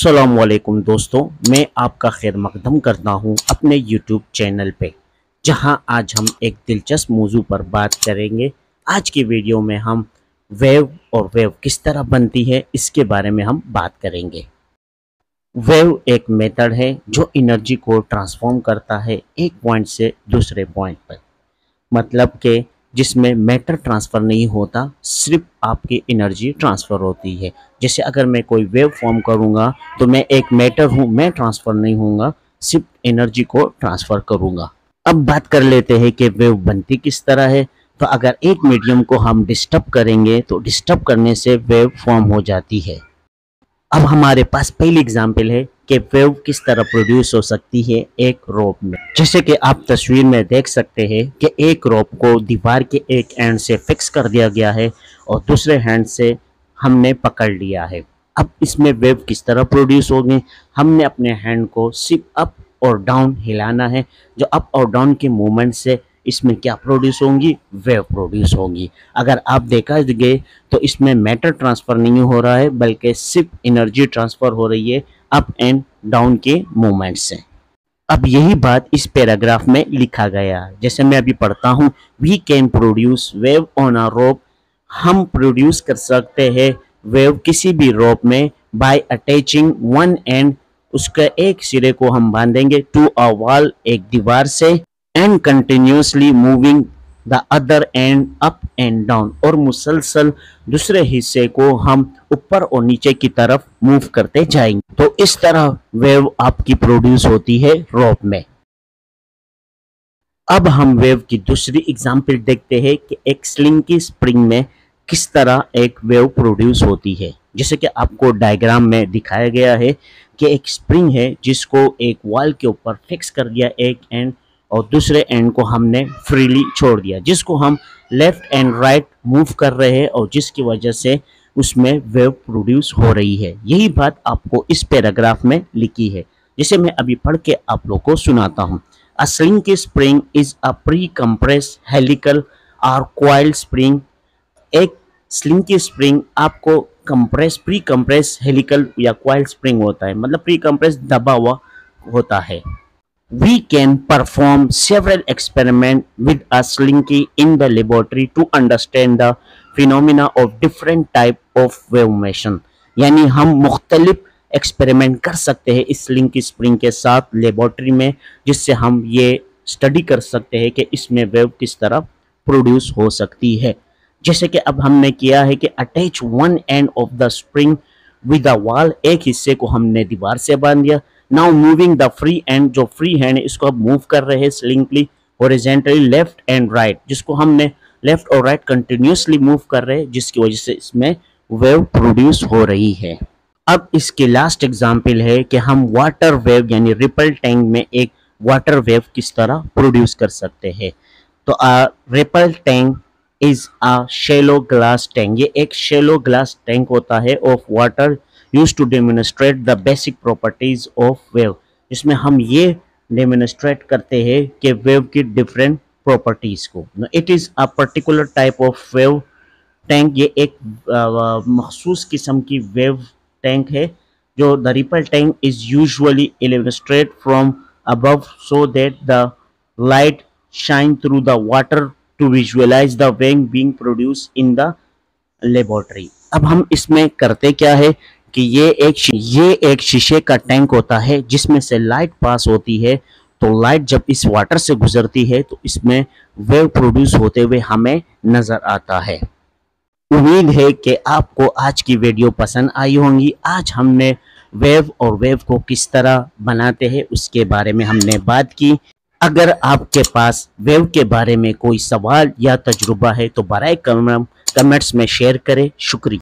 असलकुम दोस्तों, मैं आपका खैर मकदम करता हूँ अपने यूट्यूब चैनल पे, जहाँ आज हम एक दिलचस्प मौजू पर बात करेंगे। आज की वीडियो में हम वेव और वेव किस तरह बनती है, इसके बारे में हम बात करेंगे। वेव एक मेथड है जो एनर्जी को ट्रांसफॉर्म करता है एक पॉइंट से दूसरे पॉइंट पर। मतलब के जिसमें मैटर ट्रांसफ़र नहीं होता, सिर्फ़ आपकी एनर्जी ट्रांसफ़र होती है। जैसे अगर मैं कोई वेव फॉर्म करूँगा तो मैं एक मैटर हूँ, मैं ट्रांसफ़र नहीं होऊँगा, सिर्फ़ एनर्जी को ट्रांसफ़र करूँगा। अब बात कर लेते हैं कि वेव बनती किस तरह है। तो अगर एक मीडियम को हम डिस्टर्ब करेंगे तो डिस्टर्ब करने से वेव फॉर्म हो जाती है। अब हमारे पास पहली एग्ज़ाम्पल है कि वेव किस तरह प्रोड्यूस हो सकती है एक रोप में। जैसे कि आप तस्वीर में देख सकते हैं कि एक रोप को दीवार के एक एंड से फिक्स कर दिया गया है और दूसरे हैंड से हमने पकड़ लिया है। अब इसमें वेव किस तरह प्रोड्यूस होगी? हमने अपने हैंड को सिर्फ़ अप और डाउन हिलाना है। जो अप और डाउन के मूवमेंट से इसमें क्या प्रोड्यूस होंगी? वेव प्रोड्यूस होंगी। अगर आप देखा गए तो इसमें मैटर ट्रांसफ़र नहीं हो रहा है, बल्कि सिर्फ़ एनर्जी ट्रांसफ़र हो रही है। अप एंड डाउन के मूवमेंट से अब यही बात इस पैराग्राफ में लिखा गया। जैसे मैं अभी पढ़ता हूँ we can produce wave on a rope हम प्रोड्यूस कर सकते हैं वेव किसी भी रोप में बाय अटैचिंग वन एंड उसका एक सिरे को हम बांधेंगे टू अ वॉल एक दीवार से end continuously moving the other end up and down और मुसलसल दूसरे हिस्से को हम ऊपर और नीचे की तरफ़ मूव करते जाएँगे। तो इस तरह वेव आपकी प्रोड्यूस होती है रोप में। अब हम वेव की दूसरी एग्ज़ाम्पल देखते हैं कि एक स्लिंग की स्प्रिंग में किस तरह एक वेव प्रोड्यूस होती है। जैसे कि आपको डायग्राम में दिखाया गया है कि एक स्प्रिंग है जिसको एक वॉल के ऊपर फिक्स कर दिया एक एंड और दूसरे एंड को हमने फ्रीली छोड़ दिया, जिसको हम लेफ़्ट एंड राइट मूव कर रहे हैं और जिसकी वजह से उसमें वेव प्रोड्यूस हो रही है। यही बात आपको इस पैराग्राफ में लिखी है, जिसे मैं अभी पढ़ के आप लोग को सुनाता हूँ। A slinky spring is a pre compress helical और क्वाइल स्प्रिंग एक स्लिंग की स्प्रिंग आपको कंप्रेस प्री कंप्रेस हेलिकल या क्वाइल स्प्रिंग होता है मतलब प्री कंप्रेस दबा हुआ होता है। We can perform several experiments with a slinky in the laboratory to understand the phenomena of different type of wave motion यानी हम मुख्तलिफ़ एक्सपेरिमेंट कर सकते हैं इस लिंक स्प्रिंग के साथ लेबोरेटरी में, जिससे हम ये स्टडी कर सकते हैं कि इसमें वेव किस तरह प्रोड्यूस हो सकती है। जैसे कि अब हमने किया है कि attach one end of the spring with the wall एक हिस्से को हमने दीवार से बाँध दिया। Now moving the free end जो फ्री हैंड है इसको हम मूव कर रहे हैं slinky horizontally left and right जिसको हमने लेफ़्ट और राइट कंटिन्यूसली मूव कर रहे हैं जिसकी वजह से इसमें वेव प्रोड्यूस हो रही है। अब इसके लास्ट एग्ज़ाम्पल है कि हम वाटर वेव यानी रिपल टैंक में एक वाटर वेव किस तरह प्रोड्यूस कर सकते हैं। तो आ, ripple tank is a shallow glass tank ये एक शेलो ग्लास टैंक होता है of water use to demonstrate the basic properties of wave इसमें हम ये डेमोनस्ट्रेट करते हैं कि वेव की डिफरेंट प्रॉपर्टीज़ को। It is a particular type of wave tank ये एक मखसूस किस्म की वेव टैंक है, जो the ripple tank is usually illustrate from above so that the light shine through the water to visualize the wave being produced in the laboratory अब हम इसमें करते क्या है? कि ये एक ये एक शीशे का टैंक होता है, जिसमें से लाइट पास होती है तो लाइट जब इस वाटर से गुजरती है तो इसमें वेव प्रोड्यूस होते हुए हमें नज़र आता है। उम्मीद है कि आपको आज की वीडियो पसंद आई होंगी। आज हमने वेव और वेव को किस तरह बनाते हैं, उसके बारे में हमने बात की। अगर आपके पास वेव के बारे में कोई सवाल या तजुर्बा है तो बर कमेंट्स में शेयर करें। शुक्रिया।